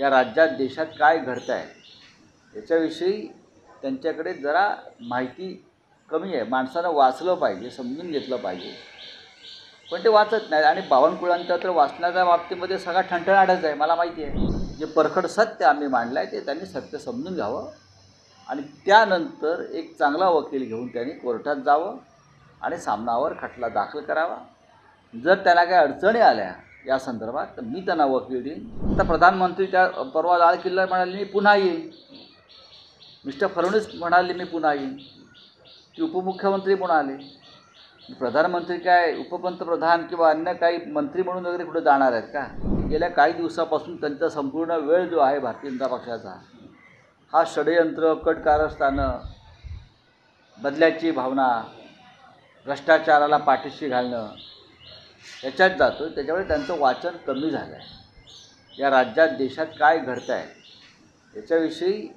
या राज्यात देशात काय घडत आहे याच्याविषयी त्यांच्याकडे जरा माहिती कमी आहे. माणसानं वाचलं पाहिजे समजून घेतलं पाहिजे. पण ते वाचत नाही आणि बावनकुळांचा तर वाचण्याच्या बाबतीमध्ये सगळा ठणठणाटच आहे. मला माहिती आहे. जे परखड सत्य आम्ही मांडलं आहे ते त्यांनी सत्य समजून घ्यावं आणि त्यानंतर एक चांगला वकील घेऊन त्यांनी कोर्टात जावं आणि सामनावर खटला दाखल करावा. जर त्यांना काही अडचणी आल्या या संदर्भात तर मी त्यांना वकील देईन. आता प्रधानमंत्री त्या परवा लाल किल्ला म्हणाले मी पुन्हा येईन. मिस्टर फडणवीस म्हणाले मी पुन्हा येईन. की उपमुख्यमंत्री म्हणाले प्रधानमंत्री काय उपपंतप्रधान किंवा अन्य काही मंत्री म्हणून वगैरे कुठे जाणार आहेत का? गेल्या काही दिवसापासून त्यांचा संपूर्ण वेळ जो आहे भारतीय जनता पक्षाचा हा षडयंत्र कट कारस्थानं बदल्याची भावना भ्रष्टाचाराला पाठीशी घालणं याच्यात जातो त्याच्यामुळे त्यांचं वाचन कमी झालं आहे या राज्यात देशात काय घडतं आहे याच्याविषयी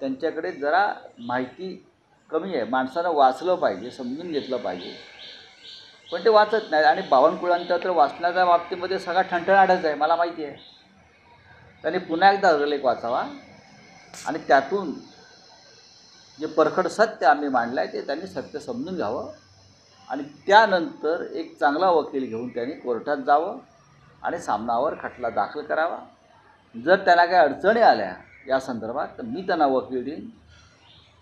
त्यांच्याकडे जरा माहिती कमी आहे. माणसानं वाचलं पाहिजे समजून घेतलं पाहिजे. पण ते वाचत नाही आणि बावनकुळांचा तर वाचण्याच्या बाबतीमध्ये सगळा ठणठणाटच आहे. मला माहिती आहे. त्यांनी पुन्हा एकदा अग्रलेख वाचावा. आणि त्यातून जे परखड सत्य आम्ही मांडलं आहे ते त्यांनी सत्य समजून घ्यावं. आणि त्यानंतर एक चांगला वकील घेऊन त्यांनी कोर्टात जावं आणि सामनावर खटला दाखल करावा. जर त्यांना काही अडचणी आल्या या संदर्भात तर मी त्यांना वकील देईन.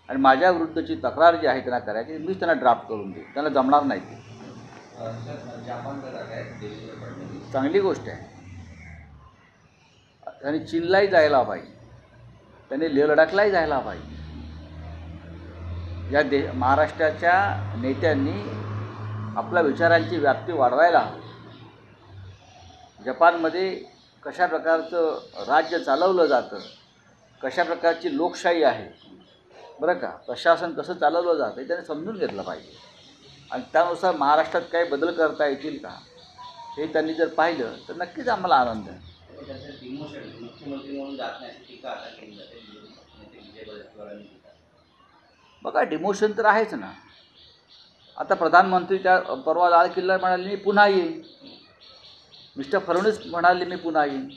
आणि माझ्या विरुद्धची तक्रार जी आहे त्यांना करायची मीच त्यांना ड्राफ्ट करून देईन. त्यांना जमणार नाही ते. चांगली गोष्ट आहे. त्याने चीनलाही जायला पाहिजे. त्यांनी लेह लडाखलाही जायला पाहिजे. या दे महाराष्ट्राच्या नेत्यांनी आपल्या विचारांची व्याप्ती वाढवायला हवी जपानमध्ये कशा प्रकारचं राज्य चालवलं जातं कशा प्रकारची लोकशाही आहे बरं का? प्रशासन कसं चालवलं जातं हे त्याने समजून घेतलं पाहिजे. आणि त्यानुसार महाराष्ट्रात काही बदल करता येतील का? हे त्यांनी जर पाहिलं तर नक्कीच आम्हाला आनंद आहे. बघा डिमोशन तर आहेच ना. आता प्रधानमंत्री त्या परवा लाल किल्ला म्हणाले मी पुन्हा येईन. मिस्टर फडणवीस म्हणाले मी पुन्हा येईन.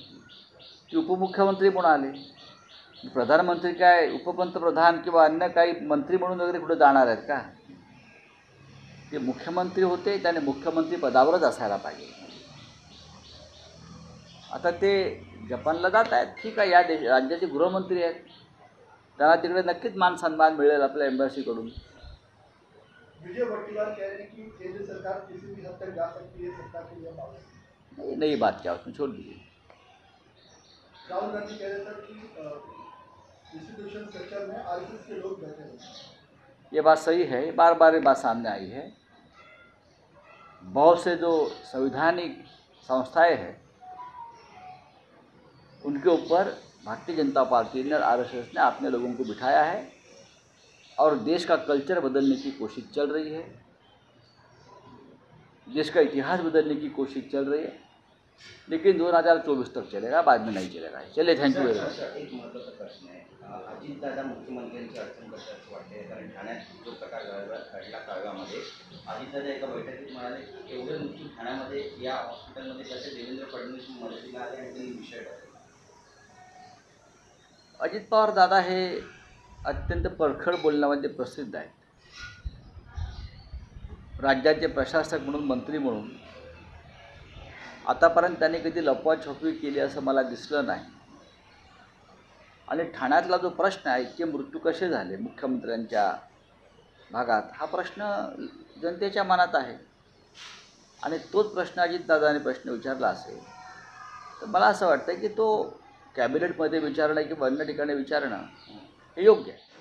की उपमुख्यमंत्री म्हणाले प्रधानमंत्री काय उपपंतप्रधान किंवा अन्य काही मंत्री म्हणून वगैरे कुठे जाणार आहेत का? ते मुख्यमंत्री होते त्याने मुख्यमंत्री पदावरच असायला पाहिजे. आता ते जपानला जात आहेत. ठीक आहे या देश राज्याचे गृहमंत्री आहेत. त्यांना तिकडे नक्कीच मान सन्मान मिळेल आपल्या एम्बॅसीकडून विजय कह रहे हैं कि केंद्र सरकार किसी भी हद तक जा सकती है सत्ता के लिए पावर नहीं नई बात क्या उसमें छोड़ दीजिए राहुल गांधी कह रहे थे कि इंस्टीट्यूशन सेक्टर में आरएसएस के लोग बैठे हैं। ये बात सही है बार बार ये बात सामने आई है। बहुत से जो संवैधानिक संस्थाएँ हैं उनके ऊपर भारतीय जनता पार्टी ने और आर ने अपने लोगों को बिठाया है। और देश का कल्चर बदलने की कोशिश चल रही है। देश का इतिहास बदलने की कोशिश चल रही है। लेकिन 2024 तक चलेगा बाद में नहीं चलेगा। चलिए थैंक यू वेरी मच एक महत्त्वाचा प्रश्न आहे अजितदादा मुख्यमंत्र्यांची अडचण करतात वाटते कारण ठाण्यात जो प्रकार घडला घडला काळगामध्ये अजितदादा एका बैठकीत म्हणाले एवढे मृत्यू ठाण्यामध्ये या हॉस्पिटलमध्ये कसे देवेंद्र फडणवीस मदतीला आले आणि त्यांनी विषय अजित पवार दादा हे अत्यंत परखड बोलण्यामध्ये प्रसिद्ध आहेत. राज्याचे प्रशासक म्हणून मंत्री म्हणून आतापर्यंत त्यांनी कधी लपवाछपवी केली असं मला दिसलं नाही. आणि ठाण्यातला जो प्रश्न आहे इतके मृत्यू कसे झाले मुख्यमंत्र्यांच्या भागात हा प्रश्न जनतेच्या मनात आहे. आणि तोच प्रश्न अजितदादाने प्रश्न विचारला असेल तर मला असं वाटतं की तो कॅबिनेटमध्ये विचारणं किंवा अन्य ठिकाणी विचारणं हे योग्य आहे